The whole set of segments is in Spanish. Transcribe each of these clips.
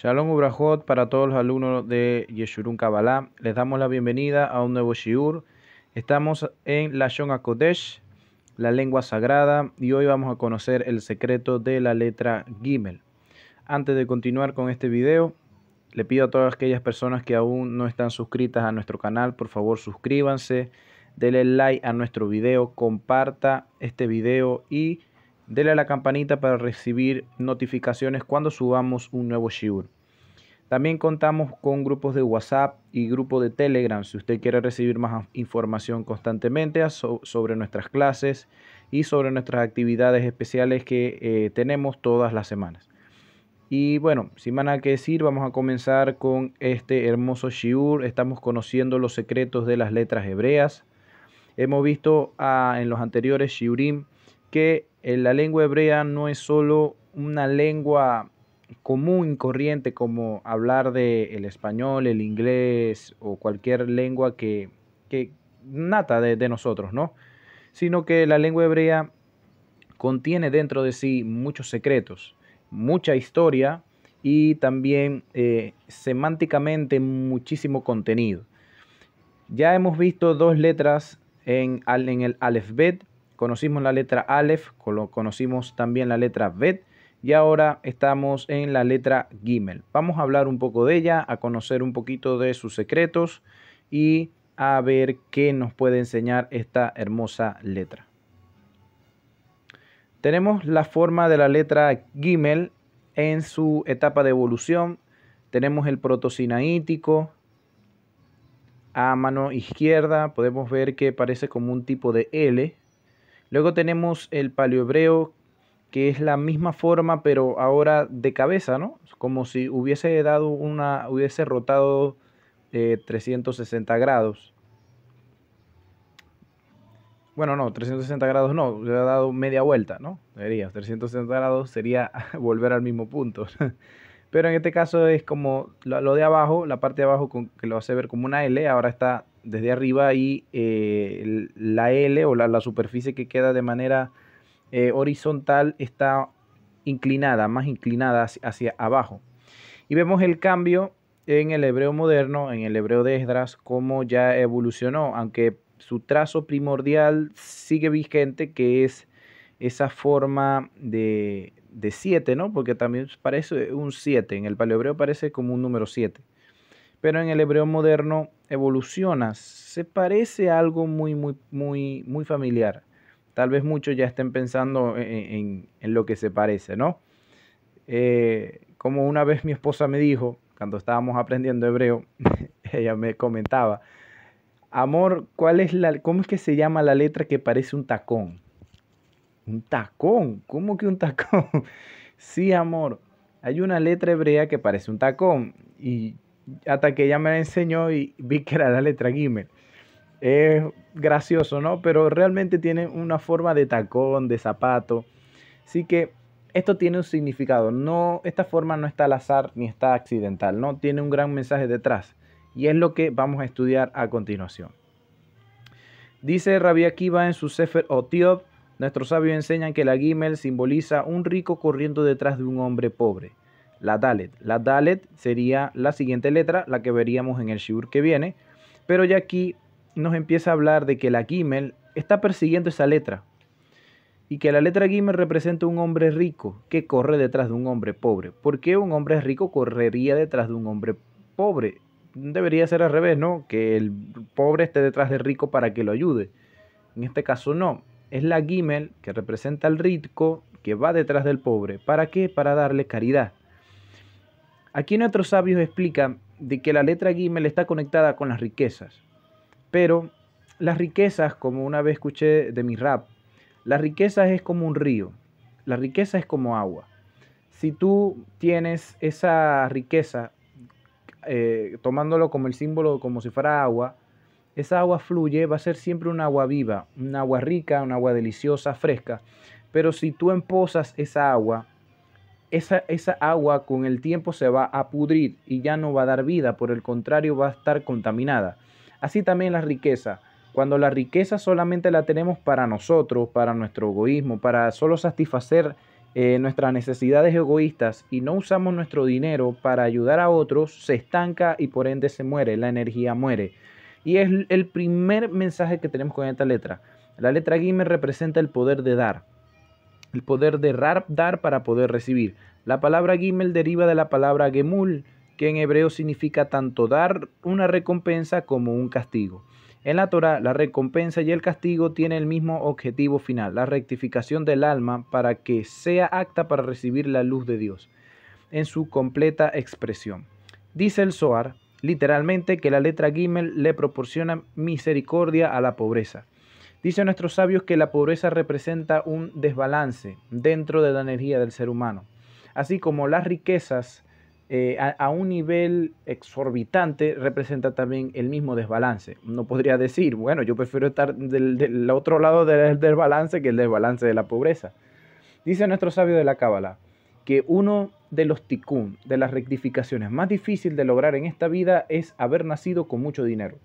Shalom Ubrahot para todos los alumnos de Yeshurun Kabbalah. Les damos la bienvenida a un nuevo Shiur. Estamos en la Shon Kodesh, la lengua sagrada, y hoy vamos a conocer el secreto de la letra Gimel. Antes de continuar con este video, le pido a todas aquellas personas que aún no están suscritas a nuestro canal, por favor suscríbanse, denle like a nuestro video, comparta este video y Dele a la campanita para recibir notificaciones cuando subamos un nuevo Shiur. También contamos con grupos de WhatsApp y grupo de Telegram si usted quiere recibir más información constantemente sobre nuestras clases y sobre nuestras actividades especiales que eh, tenemos todas las semanas. Y bueno, sin más nada que decir, vamos a comenzar con este hermoso Shiur. Estamos conociendo los secretos de las letras hebreas. Hemos visto ah, en los anteriores Shiurim que la lengua hebrea no es solo una lengua común y corriente como hablar de el español, el inglés o cualquier lengua que, que nata de, de, nosotros, ¿no? Sino que la lengua hebrea contiene dentro de sí muchos secretos, mucha historia y también eh, semánticamente muchísimo contenido. Ya hemos visto dos letras en, en el alefbet Conocimos la letra Aleph, conocimos también la letra Bet y ahora estamos en la letra Gimel. Vamos a hablar un poco de ella, a conocer un poquito de sus secretos y a ver qué nos puede enseñar esta hermosa letra. Tenemos la forma de la letra Gimel en su etapa de evolución. Tenemos el protosinaítico. A mano izquierda podemos ver que parece como un tipo de L Luego tenemos el paleohebreo, que es la misma forma, pero ahora de cabeza, ¿no? Como si hubiese dado una, hubiese rotado 360 eh, grados. Bueno, no, 360 grados no, hubiera dado media vuelta, ¿no? Sería 360 grados sería volver al mismo punto. Pero en este caso es como lo de abajo, la parte de abajo que lo hace ver como una L, ahora está desde arriba y eh, la L o la, superficie que queda de manera eh, horizontal está inclinada, más inclinada hacia, abajo. Y vemos el cambio en el hebreo moderno, en el hebreo de Esdras, cómo ya evolucionó, aunque su trazo primordial sigue vigente, que es esa forma de 7, ¿no? Porque también parece un 7, en el paleohebreo parece como un número 7 pero en el hebreo moderno evoluciona, se parece a algo muy, muy, muy, muy familiar. Tal vez muchos ya estén pensando en, lo que se parece, ¿no? Eh, como una vez mi esposa me dijo, cuando estábamos aprendiendo hebreo, ella me comentaba, amor, ¿cuál es la, ¿cómo es que se llama la letra que parece un tacón? Un tacón, ¿cómo que un tacón? sí, amor, hay una letra hebrea que parece un tacón y hasta que ella me la enseñó y vi que era la letra Gimel. Es gracioso, ¿no? Pero realmente tiene una forma de tacón, de zapato. Así que esto tiene un significado. No, esta forma no está al azar ni está accidental, ¿no? Tiene un gran mensaje detrás. Y es lo que vamos a estudiar a continuación. Dice Rabbi Akiva en su Sefer Otiob, nuestros sabios enseñan que la Gimel simboliza un rico corriendo detrás de un hombre pobre la Dalet. La Dalet sería la siguiente letra, la que veríamos en el Shiur que viene, pero ya aquí nos empieza a hablar de que la Gimel está persiguiendo esa letra y que la letra Gimel representa un hombre rico que corre detrás de un hombre pobre. ¿Por qué un hombre rico correría detrás de un hombre pobre? Debería ser al revés, ¿no? Que el pobre esté detrás del rico para que lo ayude. En este caso no. Es la Gimel que representa al rico que va detrás del pobre. ¿Para qué? Para darle caridad. Aquí nuestros sabios explican de que la letra Gimel está conectada con las riquezas. Pero las riquezas, como una vez escuché de mi rap, la riqueza es como un río, la riqueza es como agua. Si tú tienes esa riqueza, eh, tomándolo como el símbolo, como si fuera agua, esa agua fluye, va a ser siempre un agua viva, un agua rica, un agua deliciosa, fresca. Pero si tú emposas esa agua esa, esa agua con el tiempo se va a pudrir y ya no va a dar vida, por el contrario va a estar contaminada. Así también la riqueza. Cuando la riqueza solamente la tenemos para nosotros, para nuestro egoísmo, para solo satisfacer eh, nuestras necesidades egoístas y no usamos nuestro dinero para ayudar a otros, se estanca y por ende se muere, la energía muere. Y es el primer mensaje que tenemos con esta letra. La letra Gimel representa el poder de dar, el poder de dar para poder recibir. La palabra Gimel deriva de la palabra Gemul, que en hebreo significa tanto dar una recompensa como un castigo. En la Torah, la recompensa y el castigo tienen el mismo objetivo final, la rectificación del alma para que sea apta para recibir la luz de Dios en su completa expresión. Dice el Zohar, literalmente, que la letra Gimel le proporciona misericordia a la pobreza. Dice nuestros sabios que la pobreza representa un desbalance dentro de la energía del ser humano, así como las riquezas eh, a, un nivel exorbitante representa también el mismo desbalance. No podría decir, bueno, yo prefiero estar del, otro lado del desbalance que el desbalance de la pobreza. Dice nuestro sabio de la Cábala que uno de los tikkun, de las rectificaciones más difíciles de lograr en esta vida es haber nacido con mucho dinero.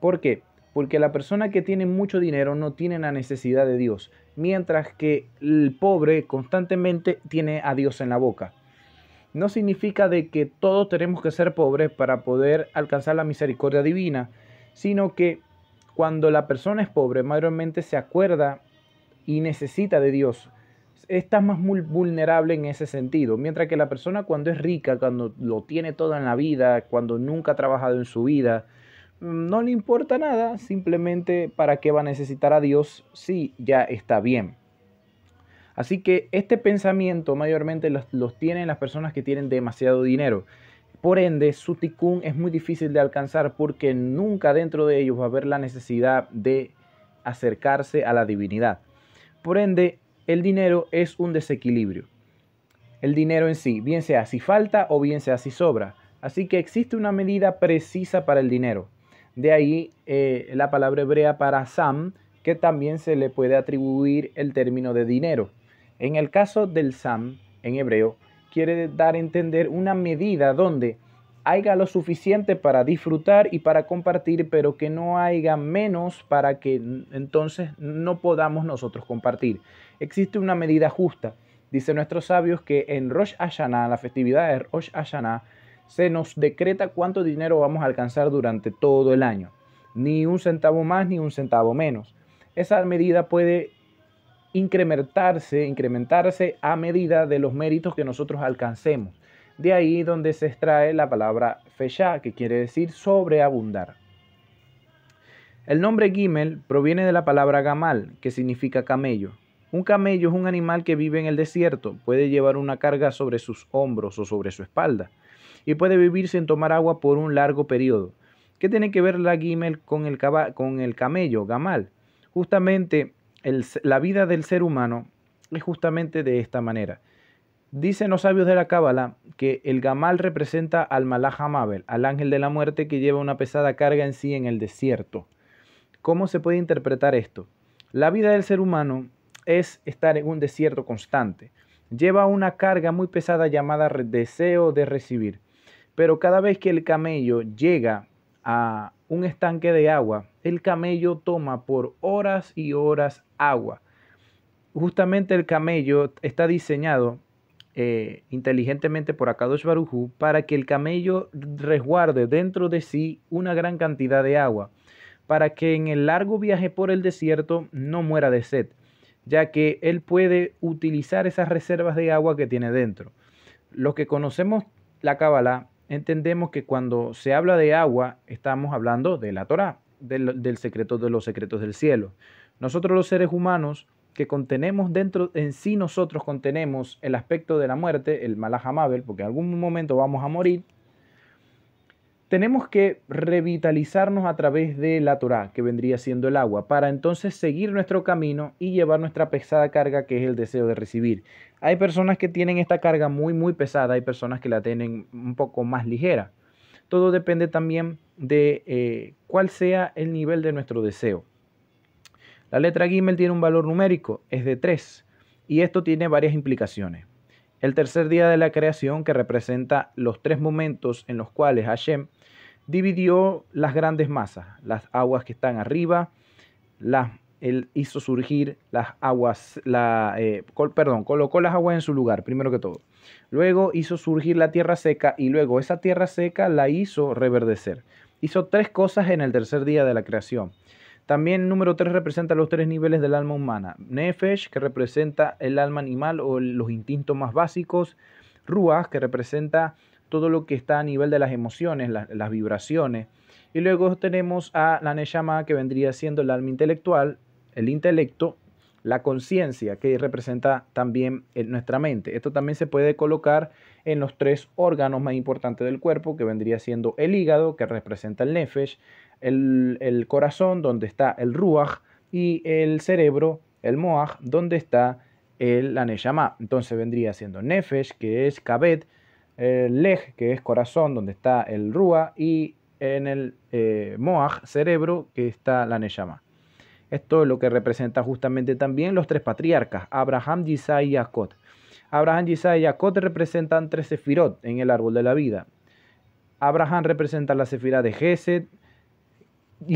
¿Por qué? Porque la persona que tiene mucho dinero no tiene la necesidad de Dios, mientras que el pobre constantemente tiene a Dios en la boca no significa de que todos tenemos que ser pobres para poder alcanzar la misericordia divina, sino que cuando la persona es pobre, mayormente se acuerda y necesita de Dios. Está más vulnerable en ese sentido, mientras que la persona cuando es rica, cuando lo tiene todo en la vida, cuando nunca ha trabajado en su vida, no le importa nada, simplemente para qué va a necesitar a Dios si ya está bien. Así que este pensamiento mayormente los, tienen las personas que tienen demasiado dinero. Por ende, su tikkun es muy difícil de alcanzar porque nunca dentro de ellos va a haber la necesidad de acercarse a la divinidad. Por ende, el dinero es un desequilibrio. El dinero en sí, bien sea si falta o bien sea si sobra. Así que existe una medida precisa para el dinero. De ahí eh, la palabra hebrea para sam, que también se le puede atribuir el término de dinero. En el caso del Sam, en hebreo, quiere dar a entender una medida donde haya lo suficiente para disfrutar y para compartir, pero que no haya menos para que entonces no podamos nosotros compartir. Existe una medida justa. Dice nuestros sabios que en Rosh Hashanah, la festividad de Rosh Hashanah, se nos decreta cuánto dinero vamos a alcanzar durante todo el año. Ni un centavo más ni un centavo menos. Esa medida puede incrementarse, incrementarse a medida de los méritos que nosotros alcancemos. De ahí donde se extrae la palabra fecha, que quiere decir sobreabundar. El nombre Gimel proviene de la palabra gamal, que significa camello. Un camello es un animal que vive en el desierto, puede llevar una carga sobre sus hombros o sobre su espalda, y puede vivir sin tomar agua por un largo periodo. ¿Qué tiene que ver la Gimel con el, con el camello, gamal? Justamente la vida del ser humano es justamente de esta manera. Dicen los sabios de la Cábala que el Gamal representa al Malach Hamabel, al ángel de la muerte que lleva una pesada carga en sí en el desierto. ¿Cómo se puede interpretar esto? La vida del ser humano es estar en un desierto constante. Lleva una carga muy pesada llamada deseo de recibir. Pero cada vez que el camello llega a un estanque de agua, el camello toma por horas y horas agua. Justamente el camello está diseñado eh, inteligentemente por Akadosh Barujú para que el camello resguarde dentro de sí una gran cantidad de agua, para que en el largo viaje por el desierto no muera de sed, ya que él puede utilizar esas reservas de agua que tiene dentro. Los que conocemos la Kabbalah entendemos que cuando se habla de agua estamos hablando de la Torah, del, secreto de los secretos del cielo. Nosotros los seres humanos que contenemos dentro, en sí nosotros contenemos el aspecto de la muerte, el malajamabel, porque en algún momento vamos a morir, tenemos que revitalizarnos a través de la Torah, que vendría siendo el agua, para entonces seguir nuestro camino y llevar nuestra pesada carga, que es el deseo de recibir. Hay personas que tienen esta carga muy, muy pesada, hay personas que la tienen un poco más ligera. Todo depende también de eh, cuál sea el nivel de nuestro deseo. La letra Gimel tiene un valor numérico, es de 3, y esto tiene varias implicaciones. El tercer día de la creación, que representa los tres momentos en los cuales Hashem dividió las grandes masas, las aguas que están arriba, las él hizo surgir las aguas, la, eh, perdón, colocó las aguas en su lugar, primero que todo. Luego hizo surgir la tierra seca y luego esa tierra seca la hizo reverdecer. Hizo tres cosas en el tercer día de la creación. También número tres representa los tres niveles del alma humana. Nefesh, que representa el alma animal o los instintos más básicos. Ruach, que representa todo lo que está a nivel de las emociones, las vibraciones. Y luego tenemos a la Neshama, que vendría siendo el alma intelectual, el intelecto, la conciencia, que representa también nuestra mente. Esto también se puede colocar en los tres órganos más importantes del cuerpo, que vendría siendo el hígado, que representa el Nefesh, el, corazón, donde está el Ruach, y el cerebro, el Moach, donde está el Neshama. Entonces vendría siendo Nefesh, que es Kabet, el Lej, que es corazón, donde está el Ruach, y en el eh, Moach, cerebro, que está la Neshama. Esto es lo que representa justamente también los tres patriarcas, Abraham, Yisai y Jacob. Abraham, Yisai y Jacob representan tres sefirot en el árbol de la vida. Abraham representa la sefira de Gesed,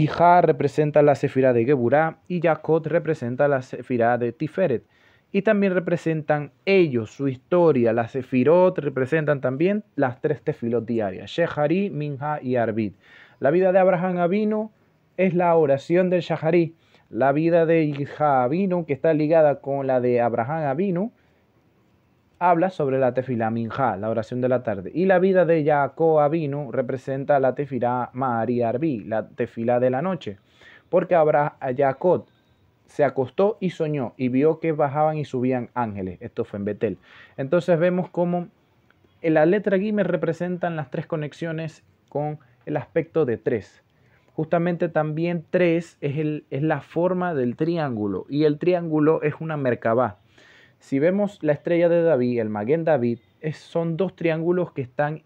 Ja representa la sefira de Geburah y Jacob representa la sefira de Tiferet y también representan ellos, su historia. Las Sefirot representan también las tres tefilot diarias, Shehari, Minha y Arbit. La vida de Abraham Avino es la oración del Shahari. La vida de Hija Avino, que está ligada con la de Abraham Avino, habla sobre la tefila Minha, la oración de la tarde. Y la vida de Jacob Avino representa la tefila Mari Arbi, la tefila de la noche. Porque Abraham, Jacob se acostó y soñó y vio que bajaban y subían ángeles. Esto fue en Betel. Entonces vemos cómo en la letra Gimel representan las tres conexiones con el aspecto de tres. Justamente también tres es, el, es la forma del triángulo y el triángulo es una merkabah. Si vemos la estrella de David, el Maguen David, son dos triángulos que están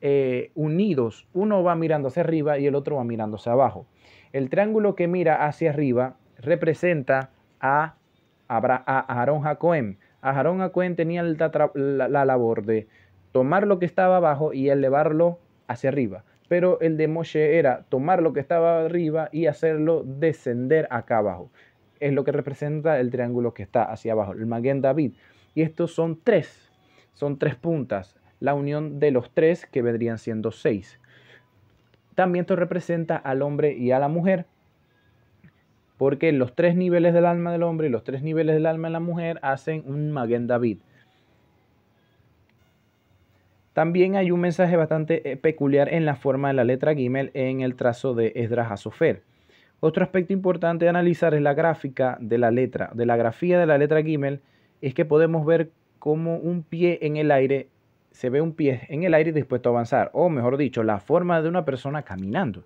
eh, unidos. Uno va mirando hacia arriba y el otro va mirando hacia abajo. El triángulo que mira hacia arriba representa a, a Aarón Jacoem. A Aarón Jacoem tenía la, labor de tomar lo que estaba abajo y elevarlo hacia arriba. Pero el de Moshe era tomar lo que estaba arriba y hacerlo descender acá abajo. Es lo que representa el triángulo que está hacia abajo, el Maguen David. Y estos son tres, son tres puntas. La unión de los tres que vendrían siendo seis. También esto representa al hombre y a la mujer porque los tres niveles del alma del hombre y los tres niveles del alma de la mujer hacen un Maguen David. También hay un mensaje bastante eh, peculiar en la forma de la letra Gimel en el trazo de Esdras Asofer. Otro aspecto importante de analizar es la gráfica de la letra. De la grafía de la letra Gimel es que podemos ver cómo un pie en el aire, se ve un pie en el aire dispuesto a avanzar, o mejor dicho, la forma de una persona caminando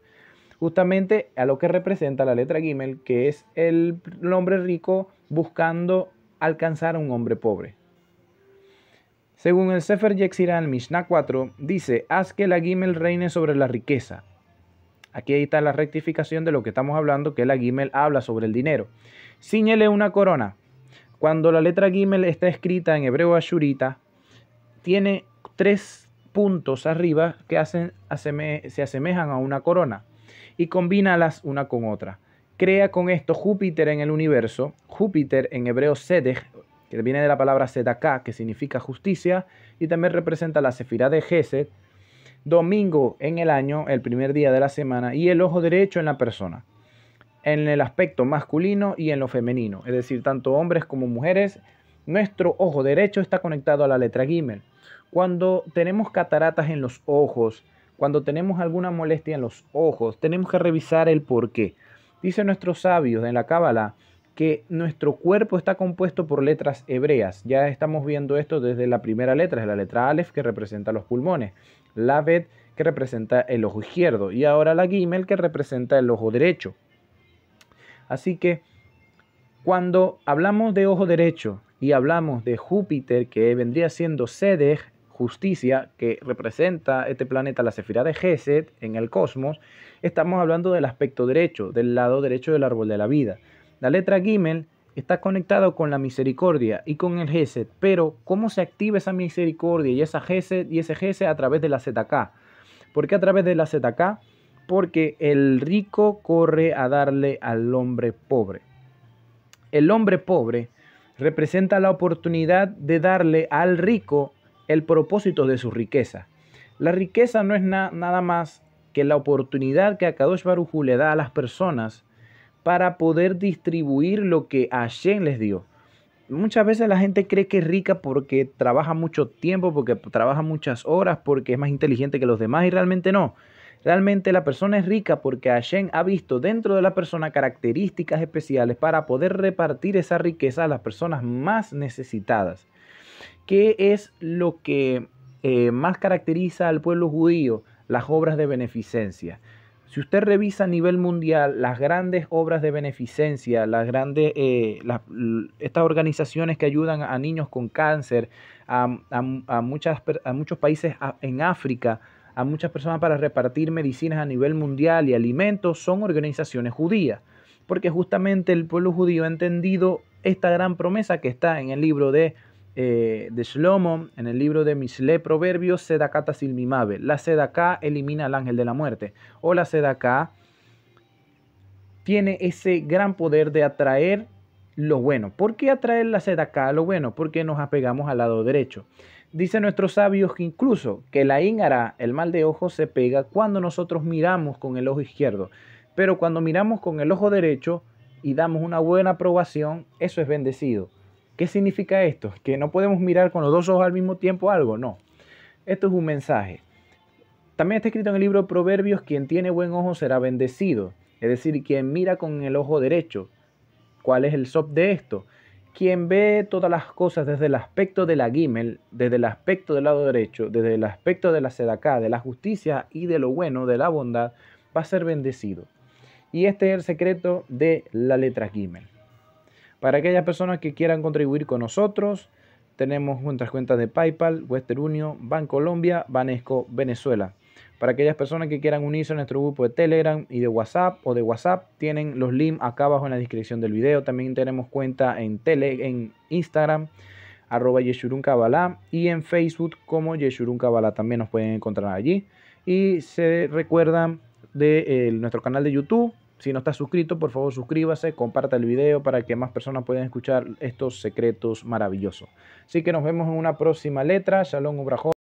justamente a lo que representa la letra Gimel, que es el hombre rico buscando alcanzar a un hombre pobre. Según el Sefer Yexiran Mishnah 4, dice, haz que la Gimel reine sobre la riqueza. Aquí está la rectificación de lo que estamos hablando, que la Gimel habla sobre el dinero. Ciñele una corona. Cuando la letra Gimel está escrita en hebreo ashurita, tiene tres puntos arriba que hacen, se asemejan a una corona y combínalas una con otra. Crea con esto Júpiter en el universo, Júpiter en hebreo Sedech, que viene de la palabra Sedaká, que significa justicia, y también representa la sefirá de Gesed, domingo en el año, el primer día de la semana, y el ojo derecho en la persona, en el aspecto masculino y en lo femenino, es decir, tanto hombres como mujeres, nuestro ojo derecho está conectado a la letra Gimel. Cuando tenemos cataratas en los ojos, cuando tenemos alguna molestia en los ojos, tenemos que revisar el por qué. Dice nuestros sabios en la Cábala que nuestro cuerpo está compuesto por letras hebreas. Ya estamos viendo esto desde la primera letra, es la letra Aleph que representa los pulmones, la Bet que representa el ojo izquierdo y ahora la Gimel que representa el ojo derecho. Así que cuando hablamos de ojo derecho y hablamos de Júpiter que vendría siendo Sedej, justicia que representa este planeta, la Sefirá de Geset en el cosmos, estamos hablando del aspecto derecho, del lado derecho del árbol de la vida. La letra Gimel está conectada con la misericordia y con el Geset, pero ¿cómo se activa esa misericordia y esa Geset y ese Geset a través de la ZK? ¿Por qué a través de la ZK? Porque el rico corre a darle al hombre pobre. el hombre pobre representa la oportunidad de darle al rico el propósito de su riqueza. La riqueza no es nada más que la oportunidad que Akadosh Baruj le da a las personas para poder distribuir lo que Hashem les dio. Muchas veces la gente cree que es rica porque trabaja mucho tiempo, porque trabaja muchas horas, porque es más inteligente que los demás y realmente no. Realmente la persona es rica porque Hashem ha visto dentro de la persona características especiales para poder repartir esa riqueza a las personas más necesitadas. ¿Qué es lo que eh, más caracteriza al pueblo judío? Las obras de beneficencia. Si usted revisa a nivel mundial las grandes obras de beneficencia, las grandes, eh, estas organizaciones que ayudan a niños con cáncer, a, muchas, a muchos países en África, a muchas personas para repartir medicinas a nivel mundial y alimentos, son organizaciones judías. Porque justamente el pueblo judío ha entendido esta gran promesa que está en el libro de eh, de Shlomo, en el libro de Mishle Proverbios, Sedakata Silmimabe. La Sedaká elimina al ángel de la muerte. O la Sedaká tiene ese gran poder de atraer lo bueno. ¿Por qué atraer la Sedaká a lo bueno? Porque nos apegamos al lado derecho. Dice nuestros sabios que incluso que la íngara, el mal de ojo, se pega cuando nosotros miramos con el ojo izquierdo. Pero cuando miramos con el ojo derecho y damos una buena aprobación, eso es bendecido. ¿Qué significa esto? ¿Que no podemos mirar con los dos ojos al mismo tiempo algo? No. Esto es un mensaje. También está escrito en el libro Proverbios, quien tiene buen ojo será bendecido. Es decir, quien mira con el ojo derecho. ¿Cuál es el sop de esto? Quien ve todas las cosas desde el aspecto de la gimel, desde el aspecto del lado derecho, desde el aspecto de la sedacá, de la justicia y de lo bueno, de la bondad, va a ser bendecido. Y este es el secreto de la letra gimel. Para aquellas personas que quieran contribuir con nosotros, tenemos nuestras cuentas de PayPal, Western Union, Bancolombia, Banesco, Venezuela. Para aquellas personas que quieran unirse a nuestro grupo de Telegram y de WhatsApp o de WhatsApp, tienen los links acá abajo en la descripción del video. También tenemos cuenta en, tele, en Instagram, arroba Yeshurun y en Facebook como Yeshurun También nos pueden encontrar allí. Y se recuerdan de eh, nuestro canal de YouTube, si no está suscrito, por favor suscríbase, comparta el video para que más personas puedan escuchar estos secretos maravillosos. Así que nos vemos en una próxima letra. Shalom Ubrahot.